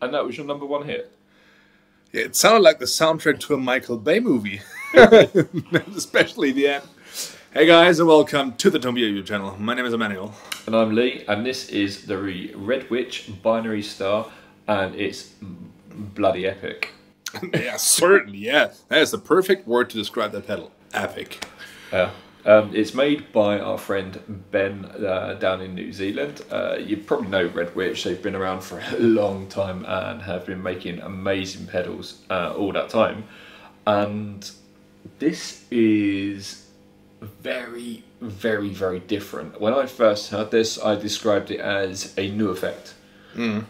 And that was your number one hit. Yeah, it sounded like the soundtrack to a Michael Bay movie, especially the end. Hey guys, and welcome to the TonePedia YouTube channel. My name is Emmanuel. And I'm Lee, and this is the Red Witch Binary Star, and it's bloody epic. yeah, certainly, yeah. That is the perfect word to describe that pedal. Epic. Yeah. Um, it's made by our friend Ben uh, down in New Zealand. Uh, you probably know Red Witch. They've been around for a long time and have been making amazing pedals uh, all that time. And this is very, very, very different. When I first heard this, I described it as a new effect. Mm.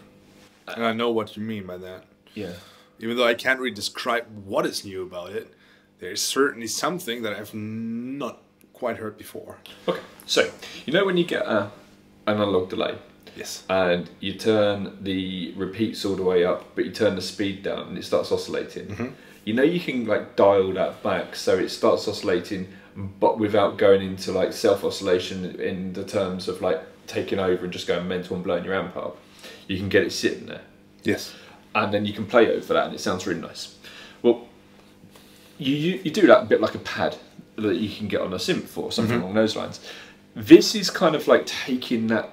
And I know what you mean by that. Yeah. Even though I can't really describe what is new about it, there's certainly something that I've not quite heard before. Okay, so you know when you get a, an analog delay, yes, and you turn the repeats all the way up, but you turn the speed down and it starts oscillating. Mm-hmm. You know you can like dial that back so it starts oscillating, but without going into like self oscillation in the terms of like taking over and just going mental and blowing your amp up. You can get it sitting there. Yes, and then you can play over that, and it sounds really nice. Well, you you, you do that a bit like a pad that you can get on a synth for, something mm-hmm. along those lines. This is kind of like taking that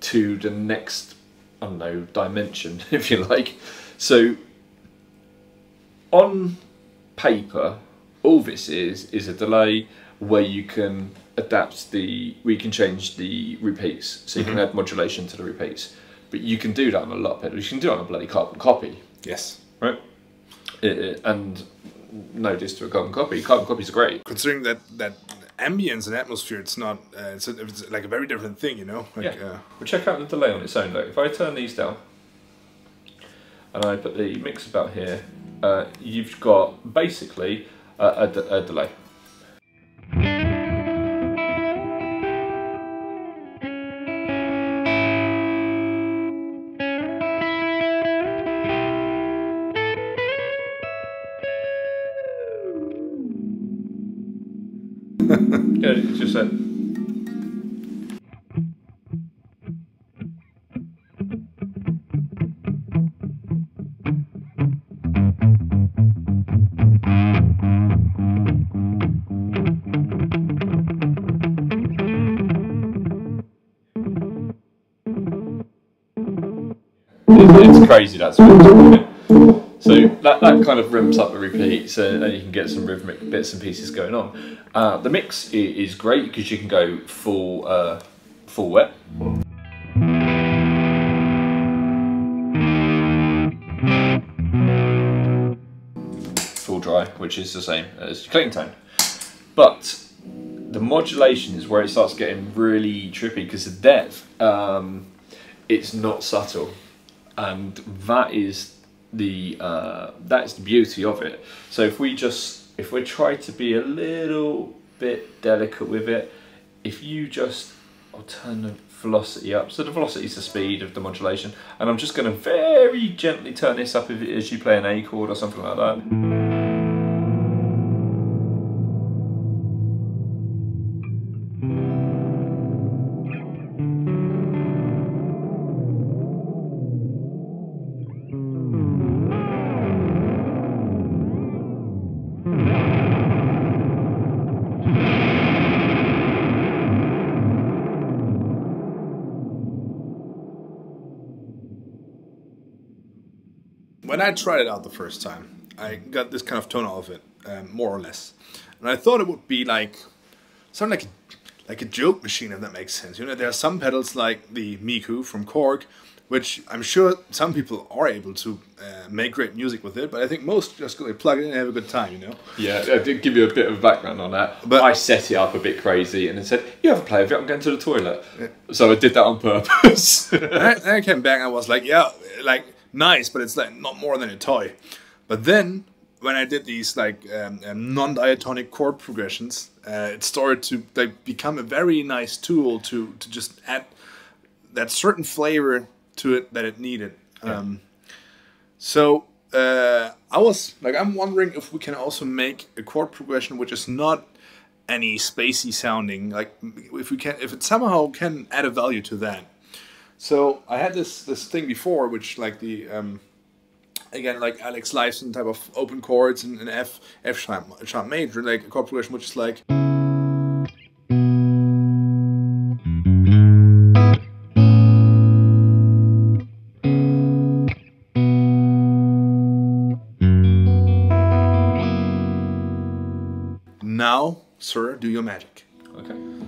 to the next, I don't know, dimension, if you like. So, on paper, all this is is a delay where you can adapt the, we can change the repeats, so you mm-hmm. can add modulation to the repeats. But you can do that on a lot pedals. You can do it on a bloody carbon copy. Yes. Right. It, it, and no diss to a carbon copy. Carbon copies are great. Considering that that ambience and atmosphere, it's not. Uh, it's, a, it's, like a very different thing, you know. Like, yeah. Uh, well, check out the delay on its own. Though, if I turn these down and I put the mix about here, uh, you've got basically a, a, a delay. Crazy that's so that, that kind of rims up the repeats and, and you can get some rhythmic bits and pieces going on. Uh, the mix is great because you can go full, uh, full wet. Full dry, which is the same as clean tone. But the modulation is where it starts getting really trippy because the depth, um, it's not subtle. And that is the uh, that's the beauty of it. So if we just if we try to be a little bit delicate with it, if you just I'll turn the velocity up. So the velocity is the speed of the modulation, and I'm just going to very gently turn this up if, as you play an A chord or something like that. I tried it out the first time, I got this kind of tone out of it, um, more or less, and I thought it would be like something like like a joke machine, if that makes sense. You know, there are some pedals like the Miku from Korg, which I'm sure some people are able to uh, make great music with it, but I think most just go plug it in and have a good time, you know? Yeah, I did give you a bit of background on that. But- I set it up a bit crazy and then said, "You have a play with it. I'm going to the toilet." So I did that on purpose. and I, and I came back and I was like, yeah, like nice, but it's like not more than a toy. But then when I did these like um, um, non-diatonic chord progressions, uh, it started to like become a very nice tool to to just add that certain flavor to it that it needed. Um, so uh, I was like, I'm wondering if we can also make a chord progression which is not any spacey sounding. Like if we can, if it somehow can add a value to that. So I had this this thing before, which like the um, again like Alex Lifeson type of open chords and an F F sharp sharp major, like a chord progression which is like. Now, sir, do your magic. okay.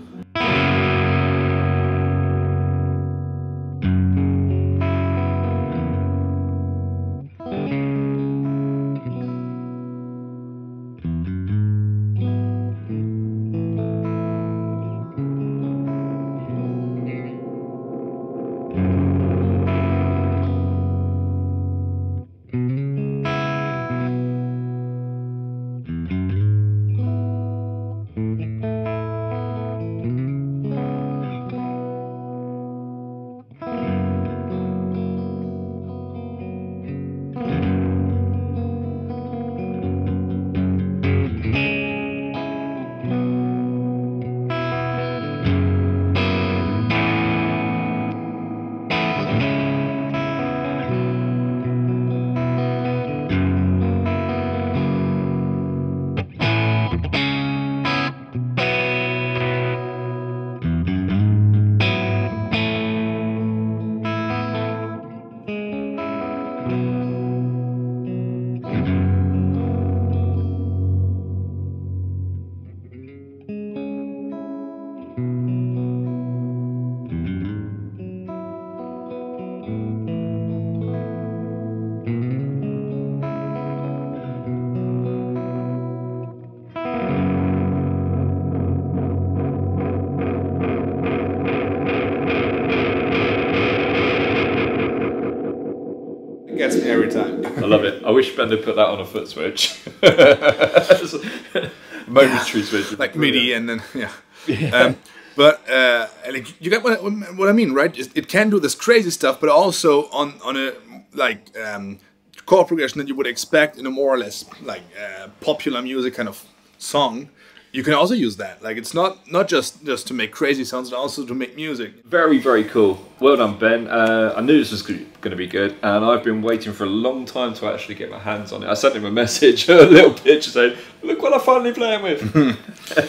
Every time. I love it. I wish Ben had put that on a foot switch. Momentary switch. like MIDI and then yeah. Um, but uh, like you get what, what I mean, right? It, it can do this crazy stuff, but also on on a like um, chord progression that you would expect in a more or less like uh, popular music kind of song. You can also use that. Like it's not not just just to make crazy sounds, but also to make music. Very, very cool. Well done, Ben. Uh, I knew this was going to be good, and I've been waiting for a long time to actually get my hands on it. I sent him a message, a little picture saying, "Look what I'm finally playing with."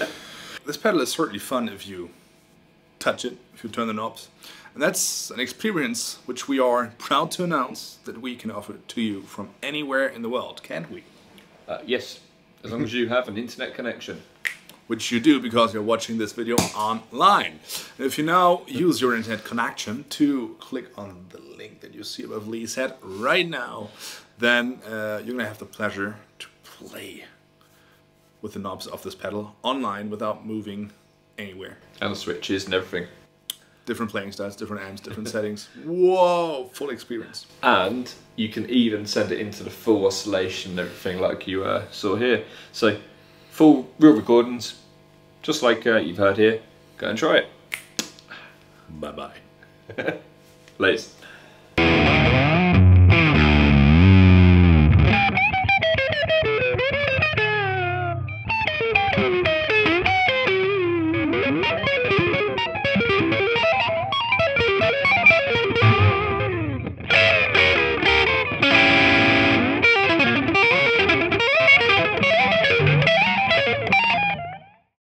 This pedal is certainly fun if you touch it, if you turn the knobs. And that's an experience which we are proud to announce that we can offer to you from anywhere in the world, can't we? uh, yes, as long as you have an internet connection. Which you do because you're watching this video online. If you now use your internet connection to click on the link that you see above Lee's head right now, then uh, you're gonna have the pleasure to play with the knobs of this pedal online without moving anywhere. And the switches and everything. different playing styles, different amps, different settings. Whoa, full experience. and you can even send it into the full oscillation and everything like you uh, saw here. So full real recordings, just like uh, you've heard here. Go and try it. Bye bye. Later.